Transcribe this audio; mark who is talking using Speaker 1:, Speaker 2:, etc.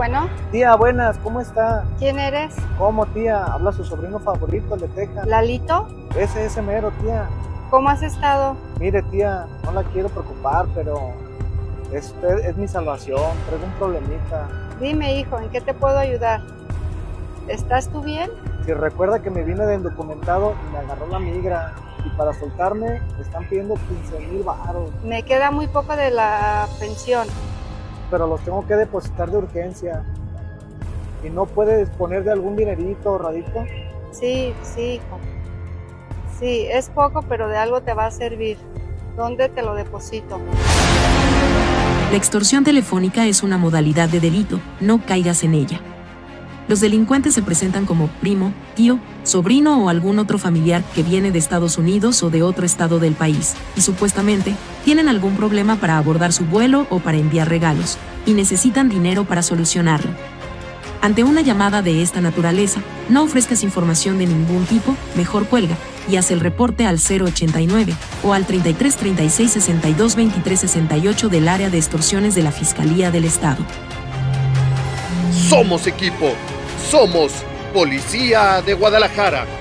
Speaker 1: bueno.
Speaker 2: Tía, buenas, ¿cómo está?
Speaker 1: ¿Quién eres?
Speaker 2: ¿Cómo, tía? Habla su sobrino favorito, el de Teca.
Speaker 1: ¿Lalito?
Speaker 2: Ese, ese mero, tía.
Speaker 1: ¿Cómo has estado?
Speaker 2: Mire, tía, no la quiero preocupar, pero es, es mi salvación, traigo un problemita.
Speaker 1: Dime, hijo, ¿en qué te puedo ayudar? ¿Estás tú bien?
Speaker 2: Si recuerda que me vine de indocumentado y me agarró la migra, y para soltarme me están pidiendo 15 mil baros,
Speaker 1: Me queda muy poco de la pensión.
Speaker 2: Pero los tengo que depositar de urgencia. ¿Y no puede disponer de algún dinerito ahorradito?
Speaker 1: Sí, sí, hijo. Sí, es poco, pero de algo te va a servir. ¿Dónde te lo deposito?
Speaker 3: La extorsión telefónica es una modalidad de delito, no caigas en ella. Los delincuentes se presentan como primo, tío, sobrino o algún otro familiar que viene de Estados Unidos o de otro estado del país, y supuestamente tienen algún problema para abordar su vuelo o para enviar regalos, y necesitan dinero para solucionarlo. Ante una llamada de esta naturaleza, no ofrezcas información de ningún tipo, mejor cuelga y haz el reporte al 089 o al 33 36 62 23 68 del área de extorsiones de la Fiscalía del Estado.
Speaker 4: Somos equipo. Somos Policía de Guadalajara.